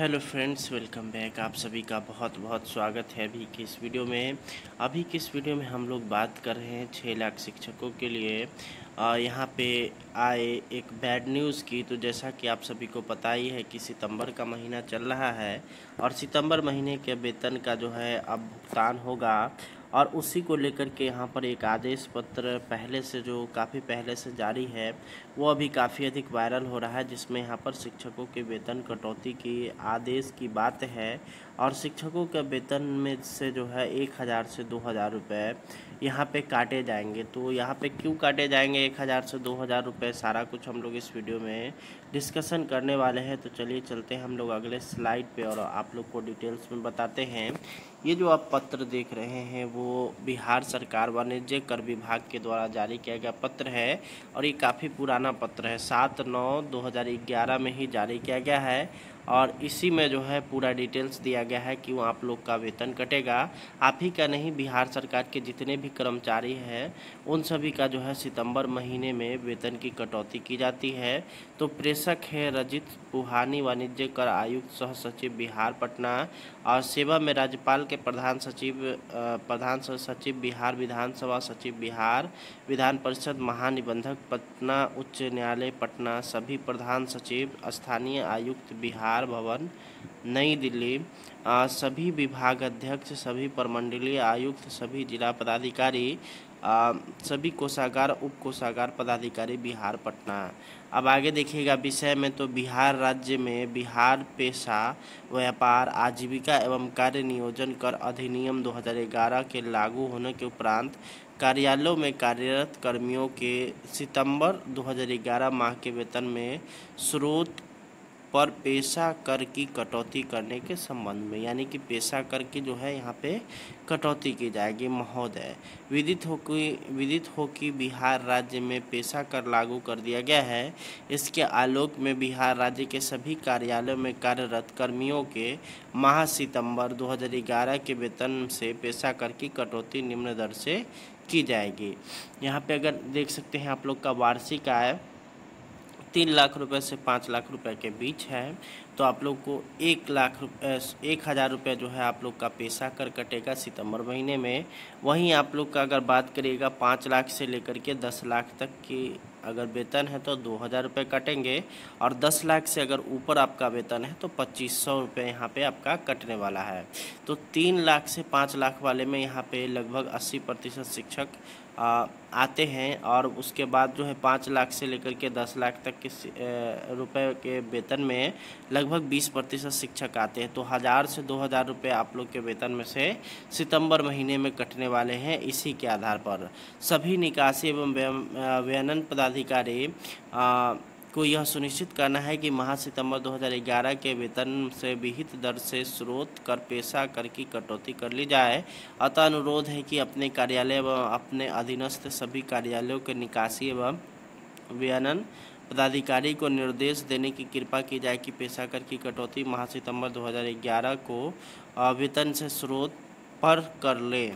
Hello friends, welcome back. आप सभी का बहुत बहुत स्वागत है अभी की इस वीडियो में। अभी की इस वीडियो में हम लोग बात कर रहे हैं छः लाख शिक्षकों के लिए। यहाँ पे आए एक बैड न्यूज़ की। तो जैसा कि आप सभी को पता ही है कि सितंबर का महीना चल रहा है और सितंबर महीने के वेतन का जो है अब भुगतान होगा। और उसी को लेकर के यहाँ पर एक आदेश पत्र पहले से जो काफ़ी पहले से जारी है, वो अभी काफ़ी अधिक वायरल हो रहा है, जिसमें यहाँ पर शिक्षकों के वेतन कटौती की आदेश की बात है। और शिक्षकों के वेतन में से जो है एक हज़ार से दो हज़ार रुपये यहाँ पे काटे जाएँगे। तो यहाँ पे क्यों काटे जाएँगे एक हज़ार से दो हज़ार रुपये सारा कुछ हम लोग इस वीडियो में डिस्कशन करने वाले हैं। तो चलिए चलते हैं हम लोग अगले स्लाइड पे और आप लोग को डिटेल्स में बताते हैं। ये जो आप पत्र देख रहे हैं वो बिहार सरकार वाणिज्य कर विभाग के द्वारा जारी किया गया पत्र है और ये काफ़ी पुराना पत्र है। सात नौ दो हज़ार ग्यारह में ही जारी किया गया है और इसी में जो है पूरा डिटेल्स दिया गया है कि वो आप लोग का वेतन कटेगा। आप ही का नहीं, बिहार सरकार के जितने भी कर्मचारी हैं, उन सभी का जो है सितंबर महीने में वेतन की कटौती की जाती है। तो प्रेषक है रजित पुहानी, वाणिज्य कर आयुक्त, सह सचिव, बिहार, पटना और सेवा में राज्यपाल के प्रधान सचिव प्रधान सचिव, बिहार विधानसभा सचिव, बिहार विधान परिषद महानिबंधक, पटना उच्च न्यायालय, पटना सभी प्रधान सचिव, स्थानीय आयुक्त, बिहार भवन, नई दिल्ली सभी विभाग अध्यक्ष सभी प्रमंडलीय आयुक्त, सभी जिला पदाधिकारी सभी कोषागार उप कोषागार पदाधिकारी बिहार, पटना। अब आगे देखिएगा, विषय में तो बिहार राज्य में बिहार पेशा, व्यापार, आजीविका एवं कार्य नियोजन कर अधिनियम 2011 के लागू होने के उपरांत कार्यालयों में कार्यरत कर्मियों के सितंबर 2011 माह के वेतन में स्रोत पर पेशा कर की कटौती करने के संबंध में, यानी कि पेशा कर की जो है यहाँ पे कटौती की जाएगी महोदय। विदित हो कि, विदित हो कि बिहार राज्य में पेशा कर लागू कर दिया गया है। इसके आलोक में बिहार राज्य के सभी कार्यालयों में कार्यरत कर्मियों के माह सितंबर 2011 के वेतन से पेशा कर की कटौती निम्न दर से की जाएगी। यहाँ पे अगर देख सकते हैं आप लोग का वार्षिक आय तीन लाख रुपए से पाँच लाख रुपए के बीच है। तो आप लोग को एक लाख एक हज़ार रुपये जो है आप लोग का पैसा कर कटेगा सितंबर महीने में। वहीं आप लोग का अगर बात करिएगा पाँच लाख से लेकर के दस लाख तक की अगर वेतन है तो दो हज़ार रुपये कटेंगे। और दस लाख से अगर ऊपर आपका वेतन है तो पच्चीस सौ रुपये यहाँ पर आपका कटने वाला है। तो तीन लाख से पाँच लाख वाले में यहाँ पे लगभग अस्सी प्रतिशत शिक्षक आते हैं और उसके बाद जो है पाँच लाख से लेकर के दस लाख तक के रुपए के वेतन में लगभग बीस प्रतिशत शिक्षक आते हैं। तो हज़ार से दो हज़ार रुपये आप लोग के वेतन में से सितंबर महीने में कटने वाले हैं इसी के आधार पर। सभी निकासी एवं व्यनन पदाधिकारी को यह सुनिश्चित करना है कि माह सितंबर 2011 के वेतन से विहित दर से स्रोत कर पेशा कर की कटौती कर ली जाए। अतः अनुरोध है कि अपने कार्यालय एवं अपने अधीनस्थ सभी कार्यालयों के निकासी एवं व्यनन पदाधिकारी को निर्देश देने की कृपा की जाए कि पेशा कर की कटौती माह सितंबर 2011 को वेतन से स्रोत पर कर ले।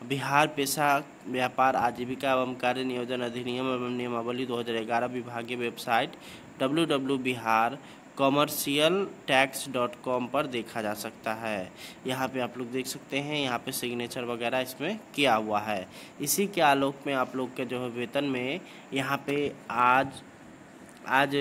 बिहार पेशा व्यापार आजीविका एवं कार्य नियोजन अधिनियम एवं नियमावली 2011 विभागीय website W W Bihar commercial tax dot com पर देखा जा सकता है। यहाँ पे आप लोग देख सकते हैं, यहाँ पे सिग्नेचर वगैरह इसमें किया हुआ है। इसी के आलोक में आप लोग के जो है वेतन में यहाँ पे आज आज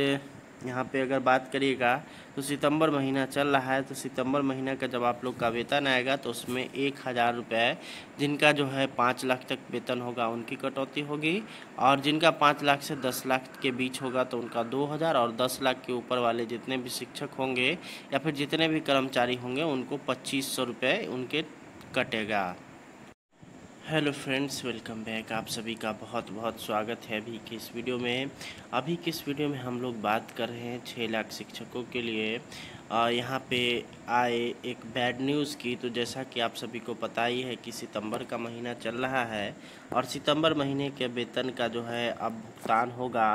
यहाँ पे अगर बात करिएगा तो सितंबर महीना चल रहा है तो सितंबर महीना का जब आप लोग का वेतन आएगा तो उसमें एक हज़ार रुपये जिनका जो है पाँच लाख तक वेतन होगा, उनकी कटौती होगी, और जिनका पाँच लाख से दस लाख के बीच होगा तो उनका दो हज़ार, और दस लाख के ऊपर वाले जितने भी शिक्षक होंगे, या फिर जितने भी कर्मचारी होंगे, उनको पच्चीस सौ रुपये उनके कटेगा। हेलो फ्रेंड्स वेलकम बैक आप सभी का बहुत बहुत स्वागत है अभी की इस वीडियो में। अभी की इस वीडियो में हम लोग बात कर रहे हैं छः लाख शिक्षकों के लिए। यहाँ पे आए एक बैड न्यूज़ की तो जैसा कि आप सभी को पता ही है कि सितंबर का महीना चल रहा है, और सितंबर महीने के वेतन का जो है अब भुगतान होगा।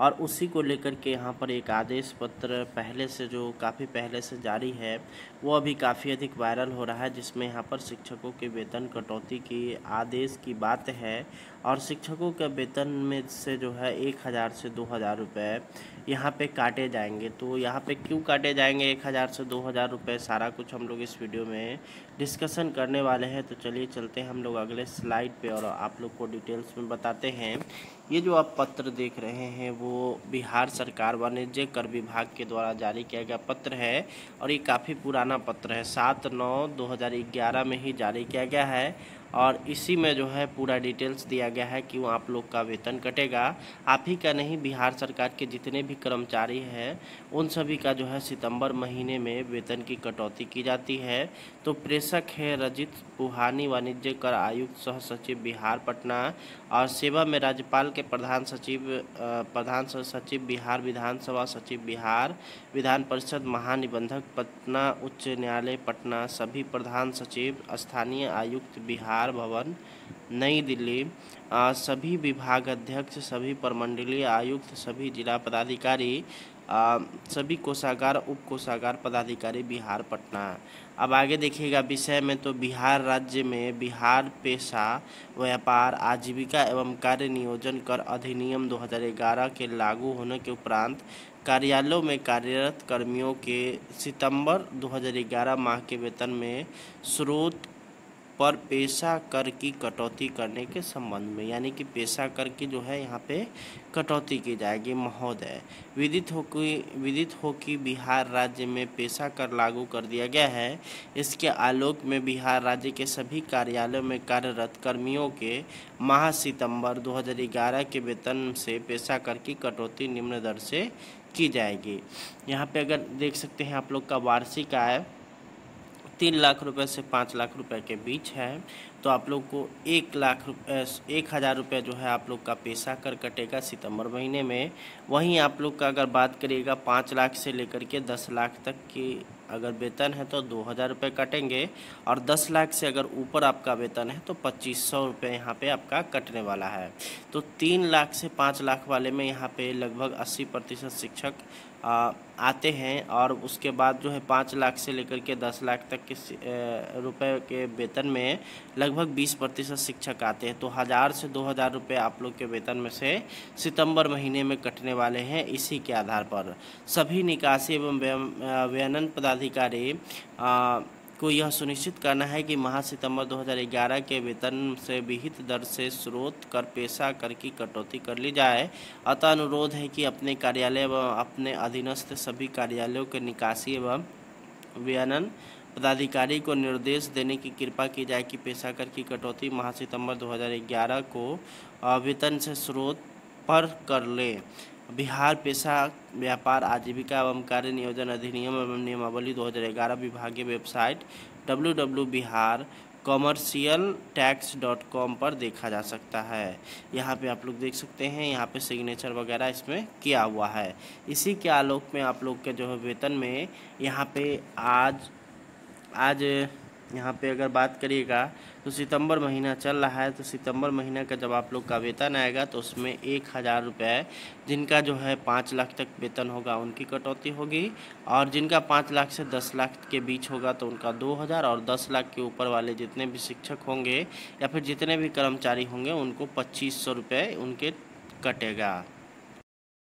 और उसी को लेकर के यहाँ पर एक आदेश पत्र पहले से जो काफ़ी पहले से जारी है, वो अभी काफ़ी अधिक वायरल हो रहा है, जिसमें यहाँ पर शिक्षकों के वेतन कटौती की आदेश की बात है। और शिक्षकों के वेतन में से जो है एक हज़ार से दो हज़ार रुपये यहाँ पे काटे जाएँगे। तो यहाँ पे क्यों काटे जाएँगे एक हज़ार से दो हज़ार रुपये सारा कुछ हम लोग इस वीडियो में डिस्कशन करने वाले हैं। तो चलिए चलते हैं हम लोग अगले स्लाइड पे और आप लोग को डिटेल्स में बताते हैं। ये जो आप पत्र देख रहे हैं वो बिहार सरकार वाणिज्य कर विभाग के द्वारा जारी किया गया पत्र है और ये काफ़ी पुराना पत्र है। सात नौ दो में ही जारी किया गया है। और इसी में जो है पूरा डिटेल्स दिया गया है कि आप लोग का वेतन कटेगा। आप ही का नहीं, बिहार सरकार के जितने भी कर्मचारी हैं, उन सभी का जो है सितंबर महीने में वेतन की कटौती की जाती है। तो प्रेषक है रजित पुहानी, वाणिज्य कर आयुक्त सह सचिव बिहार, पटना। और सेवा में राज्यपाल के प्रधान सचिव प्रधान सचिव बिहार विधानसभा सचिव बिहार, विधान परिषद महानिबंधक, पटना उच्च न्यायालय, पटना, सभी प्रधान सचिव, स्थानीय आयुक्त, बिहार भवन, नई दिल्ली सभी विभाग अध्यक्ष सभी प्रमंडलीय आयुक्त, सभी जिला पदाधिकारी सभी कोषागार उप कोषागार पदाधिकारी बिहार, पटना। अब आगे देखिएगा, विषय में तो बिहार राज्य में बिहार पेशा, व्यापार, आजीविका एवं कार्य नियोजन कर अधिनियम 2011 के लागू होने के उपरांत कार्यालयों में कार्यरत कर्मियों के सितंबर 2011 माह के वेतन में स्रोत पर पेशा कर की कटौती करने के संबंध में, यानी कि पेशा कर की जो है यहाँ पे कटौती की जाएगी, महोदय। विदित हो कि, विदित हो कि बिहार राज्य में पेशा कर लागू कर दिया गया है। इसके आलोक में बिहार राज्य के सभी कार्यालयों में कार्यरत कर्मियों के माह सितंबर 2011 के वेतन से पेशा कर की कटौती निम्न दर से की जाएगी। यहाँ पे अगर देख सकते हैं आप लोग का वार्षिक आय तीन लाख रुपए से पाँच लाख रुपए के बीच है। तो आप लोग को एक लाख रुपये एक हज़ार रुपये जो है आप लोग का पैसा कर कटेगा सितंबर महीने में। वहीं आप लोग का अगर बात करिएगा, पाँच लाख से लेकर के दस लाख तक की अगर वेतन है तो दो हज़ार रुपये कटेंगे। और दस लाख से अगर ऊपर आपका वेतन है तो पच्चीस सौ रुपये यहाँ पर आपका कटने वाला है। तो तीन लाख से पाँच लाख वाले में यहाँ पे लगभग अस्सी प्रतिशत शिक्षक आते हैं और उसके बाद जो है पाँच लाख से लेकर के दस लाख तक के रुपए के वेतन में लगभग बीस प्रतिशत शिक्षक आते हैं। तो हज़ार से दो हज़ार रुपये आप लोग के वेतन में से सितंबर महीने में कटने वाले हैं इसी के आधार पर। सभी निकासी एवं व्यनन पदाधिकारी को यह सुनिश्चित करना है कि माह सितंबर 2011 के वेतन से विहित दर से स्रोत कर पेशा कर की कटौती कर ली जाए। अतः अनुरोध है कि अपने कार्यालय एवं अपने अधीनस्थ सभी कार्यालयों के निकासी एवं व्ययन पदाधिकारी को निर्देश देने की कृपा की जाए कि पेशा कर की कटौती माह सितंबर 2011 को वेतन से स्रोत पर कर ले। बिहार पेशा व्यापार आजीविका एवं कार्य नियोजन अधिनियम एवं नियमावली 2011 विभागीय website W W Bihar commercial tax dot com पर देखा जा सकता है। यहाँ पे आप लोग देख सकते हैं, यहाँ पे सिग्नेचर वगैरह इसमें किया हुआ है। इसी के आलोक में आप लोग के जो है वेतन में यहाँ पे आज आज यहाँ पे अगर बात करिएगा तो सितंबर महीना चल रहा है तो सितंबर महीना का जब आप लोग का वेतन आएगा तो उसमें एक हज़ार रुपये जिनका जो है पाँच लाख तक वेतन होगा, उनकी कटौती होगी। और जिनका पाँच लाख से दस लाख के बीच होगा तो उनका दो हज़ार, और दस लाख के ऊपर वाले जितने भी शिक्षक होंगे, या फिर जितने भी कर्मचारी होंगे, उनको पच्चीस सौ रुपये उनके कटेगा।